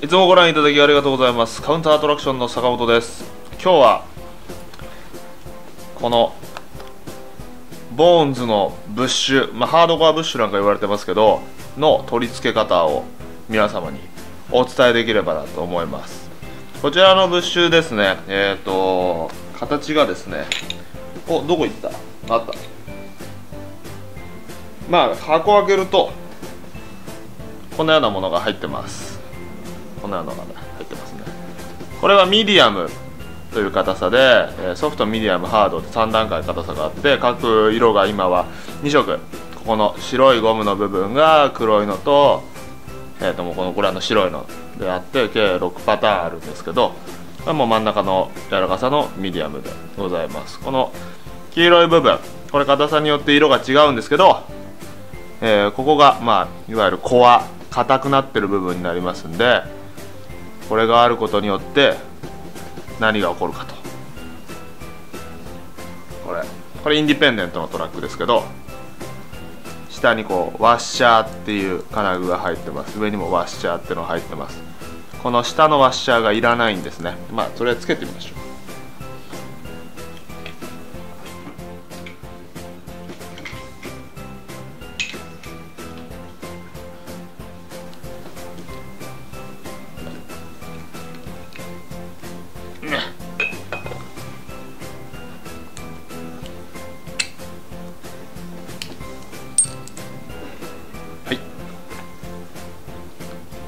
いつもご覧いただきありがとうございます。カウンターアトラクションの坂本です。今日はこのボーンズのブッシュ、まあ、ハードコアブッシュなんか言われてますけどの取り付け方を皆様にお伝えできればなと思います。こちらのブッシュですねえっ、ー、と形がですねおどこ行った？あった。まあ箱を開けるとこのようなものが入ってます。このようなのが、入ってますね。これはミディアムという硬さでソフトミディアムハードって3段階硬さがあって各色が今は2色。ここの白いゴムの部分が黒いのと,、えー、ともうこのこれの白いのであって計6パターンあるんですけどこれも真ん中の柔らかさのミディアムでございます。この黄色い部分これ硬さによって色が違うんですけど、えー、ここがまあいわゆるコア硬くなってる部分になりますんでこれがあることによって何が起こるかと。これ。これインディペンデントのトラックですけど下にこうワッシャーっていう金具が入ってます。上にもワッシャーっていうのが入ってます。この下のワッシャーがいらないんですね。まあそれはつけてみましょう。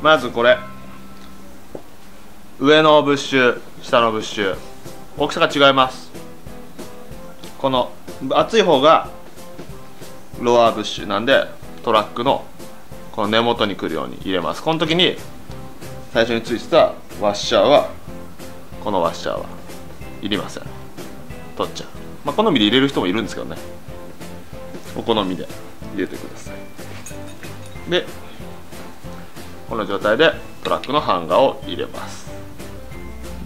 まずこれ。上のブッシュ下のブッシュ。大きさが違います。この厚い方がロアブッシュ。なんでトラックのこの根元にくるように入れます。この時に最初についてたワッシャーはこのワッシャーはいりません。取っちゃう。まあ好みで入れる人もいるんですけどね。お好みで入れてください。でこの状態でトラックのハンガーを入れます。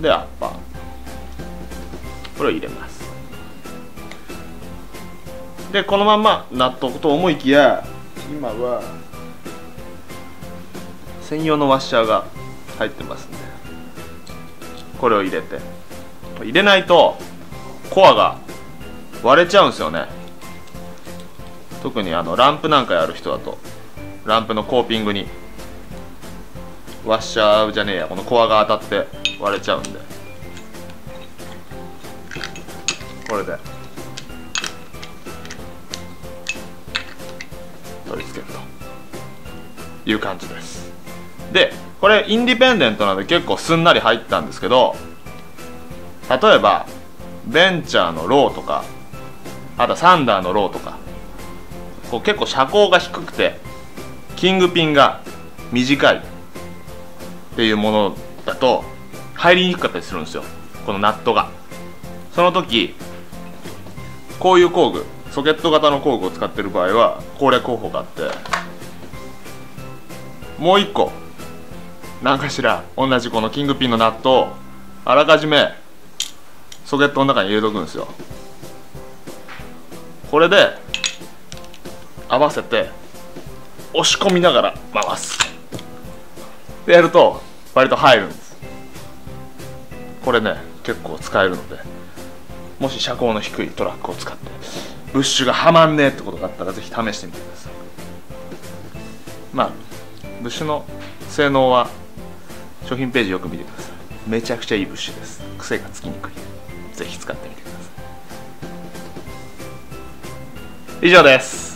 でアッパー。これを入れます。でこのまま納得と思いきや今は専用のワッシャーが入ってますんでこれを入れて。入れないとコアが割れちゃうんですよね。特にあのランプなんかやる人だとランプのコーピングにワッシャーじゃねえやこのコアが当たって割れちゃうんで。これで。取り付けると。いう感じです。でこれインディペンデントなので結構すんなり入ったんですけど例えばベンチャーのローとかあとサンダーのローとかこう結構車高が低くてキングピンが短い。っていうものだと入りにくかったりするんですよ。このナットが。その時こういう工具ソケット型の工具を使ってる場合は攻略方法があってもう一個何かしら同じこのキングピンのナットをあらかじめソケットの中に入れとくんですよ。これで合わせて押し込みながら回す。でやると割と入るんです。これね結構使えるのでもし車高の低いトラックを使ってブッシュがはまんねえってことがあったらぜひ試してみてください。まあブッシュの性能は商品ページよく見てください。めちゃくちゃいいブッシュです。癖がつきにくい。ぜひ使ってみてください。以上です。